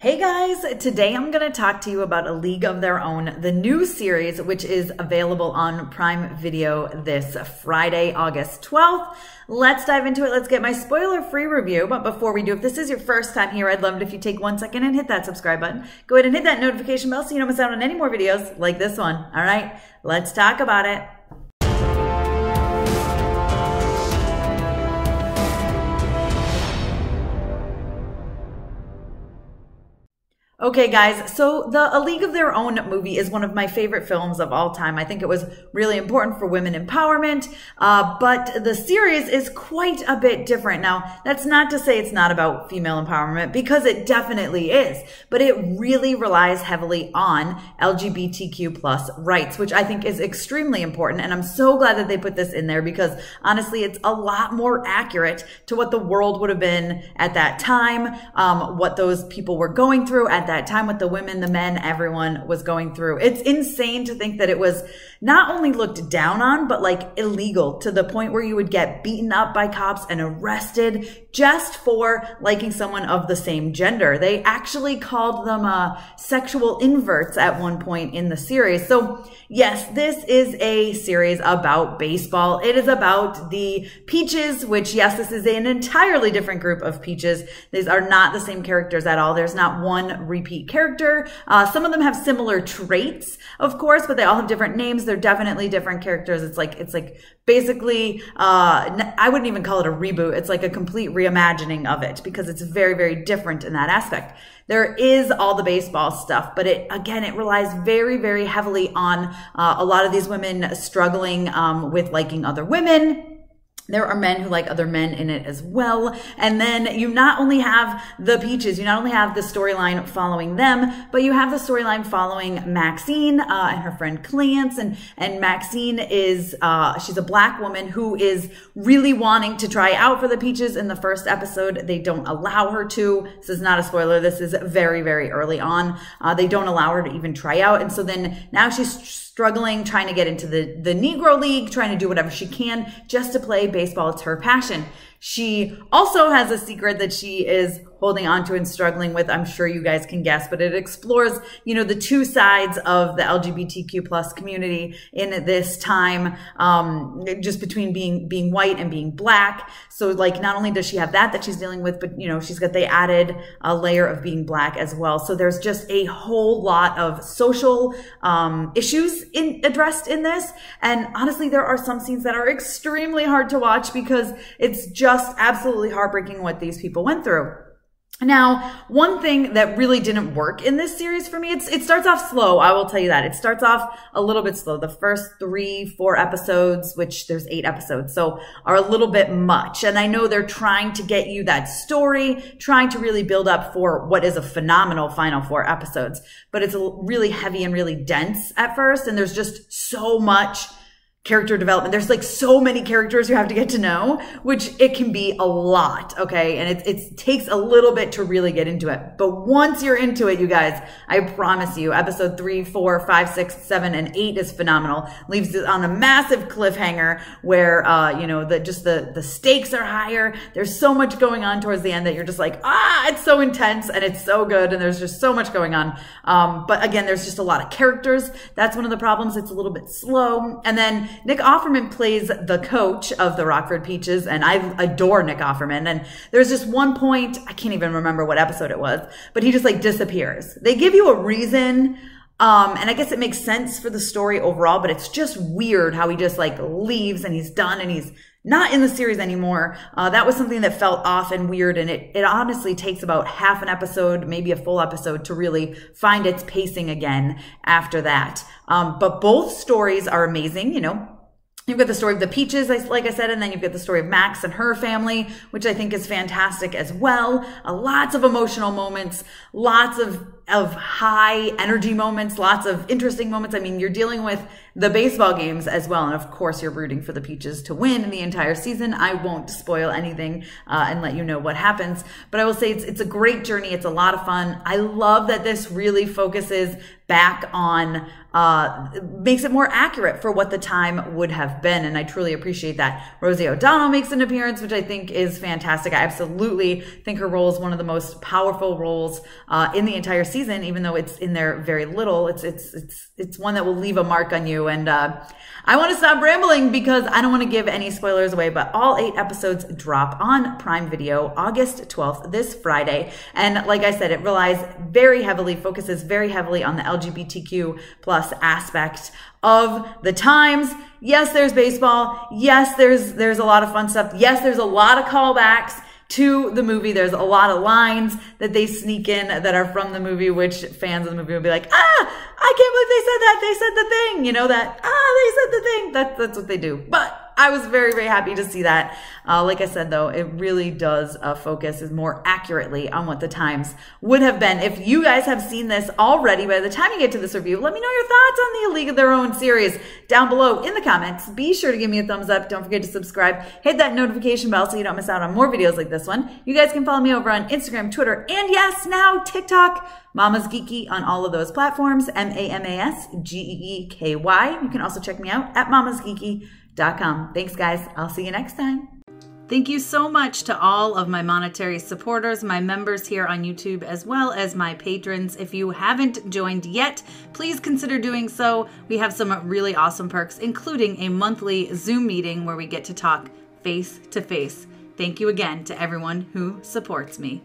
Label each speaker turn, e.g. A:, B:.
A: Hey guys, today I'm going to talk to you about A League of Their Own, the new series, which is available on Prime Video this Friday, August 12th. Let's dive into it. Let's get my spoiler free review. But before we do, if this is your first time here, I'd love it if you take one second and hit that subscribe button. Go ahead and hit that notification bell so you don't miss out on any more videos like this one. All right, let's talk about it. Okay, guys, so the A League of Their Own movie is one of my favorite films of all time. I think it was really important for women empowerment, uh, but the series is quite a bit different. Now, that's not to say it's not about female empowerment, because it definitely is, but it really relies heavily on LGBTQ plus rights, which I think is extremely important. And I'm so glad that they put this in there because honestly, it's a lot more accurate to what the world would have been at that time, um, what those people were going through at that time with the women, the men, everyone was going through. It's insane to think that it was not only looked down on, but like illegal to the point where you would get beaten up by cops and arrested just for liking someone of the same gender. They actually called them uh, sexual inverts at one point in the series. So yes, this is a series about baseball. It is about the Peaches, which yes, this is an entirely different group of Peaches. These are not the same characters at all. There's not one repeat character. Uh, some of them have similar traits, of course, but they all have different names. They're definitely different characters. It's like, it's like basically, uh, I wouldn't even call it a reboot. It's like a complete reimagining of it because it's very, very different in that aspect. There is all the baseball stuff, but it, again, it relies very, very heavily on uh, a lot of these women struggling um, with liking other women there are men who like other men in it as well. And then you not only have the Peaches, you not only have the storyline following them, but you have the storyline following Maxine uh, and her friend Clance. And, and Maxine is, uh, she's a black woman who is really wanting to try out for the Peaches in the first episode. They don't allow her to. This is not a spoiler. This is very, very early on. Uh, they don't allow her to even try out. And so then now she's struggling, trying to get into the, the Negro League, trying to do whatever she can just to play baseball. It's her passion. She also has a secret that she is holding on to and struggling with. I'm sure you guys can guess, but it explores, you know, the two sides of the LGBTQ plus community in this time, um, just between being, being white and being black. So like, not only does she have that that she's dealing with, but you know, she's got the added uh, layer of being black as well. So there's just a whole lot of social, um, issues in, addressed in this. And honestly, there are some scenes that are extremely hard to watch because it's just just absolutely heartbreaking what these people went through. Now, one thing that really didn't work in this series for me, it starts off slow. I will tell you that. It starts off a little bit slow. The first three, four episodes, which there's eight episodes, so are a little bit much. And I know they're trying to get you that story, trying to really build up for what is a phenomenal final four episodes. But it's really heavy and really dense at first. And there's just so much character development. There's like so many characters you have to get to know, which it can be a lot. Okay. And it, it takes a little bit to really get into it. But once you're into it, you guys, I promise you, episode three, four, five, six, seven, and eight is phenomenal. Leaves it on a massive cliffhanger where, uh, you know, the, just the, the stakes are higher. There's so much going on towards the end that you're just like, ah, it's so intense and it's so good. And there's just so much going on. Um, but again, there's just a lot of characters. That's one of the problems. It's a little bit slow. And then Nick Offerman plays the coach of the Rockford Peaches, and I adore Nick Offerman. And there's just one point, I can't even remember what episode it was, but he just like disappears. They give you a reason. Um, and I guess it makes sense for the story overall, but it's just weird how he just like leaves and he's done and he's not in the series anymore. Uh, that was something that felt off and weird. And it, it honestly takes about half an episode, maybe a full episode to really find its pacing again after that. Um, but both stories are amazing, you know, You've got the story of the Peaches, like I said, and then you've got the story of Max and her family, which I think is fantastic as well. Uh, lots of emotional moments, lots of of high energy moments, lots of interesting moments. I mean, you're dealing with the baseball games as well. And of course, you're rooting for the Peaches to win in the entire season. I won't spoil anything uh, and let you know what happens, but I will say it's, it's a great journey. It's a lot of fun. I love that this really focuses back on uh, makes it more accurate for what the time would have been. And I truly appreciate that. Rosie O'Donnell makes an appearance, which I think is fantastic. I absolutely think her role is one of the most powerful roles uh, in the entire season, even though it's in there very little. It's it's it's it's one that will leave a mark on you. And uh, I want to stop rambling because I don't want to give any spoilers away, but all eight episodes drop on Prime Video August 12th, this Friday. And like I said, it relies very heavily, focuses very heavily on the LGBTQ plus aspect of the times. Yes, there's baseball. Yes, there's, there's a lot of fun stuff. Yes, there's a lot of callbacks to the movie. There's a lot of lines that they sneak in that are from the movie, which fans of the movie will be like, ah, I can't believe they said that. They said the thing, you know, that, ah, they said the thing. That, that's what they do. But I was very, very happy to see that. Uh, like I said, though, it really does uh, focus more accurately on what the times would have been. If you guys have seen this already, by the time you get to this review, let me know your thoughts on the League of Their Own series down below in the comments. Be sure to give me a thumbs up. Don't forget to subscribe. Hit that notification bell so you don't miss out on more videos like this one. You guys can follow me over on Instagram, Twitter, and yes, now TikTok. Mama's Geeky on all of those platforms. M A M A S G E E K Y. You can also check me out at Thanks, guys. I'll see you next time. Thank you so much to all of my monetary supporters, my members here on YouTube, as well as my patrons. If you haven't joined yet, please consider doing so. We have some really awesome perks, including a monthly Zoom meeting where we get to talk face to face. Thank you again to everyone who supports me.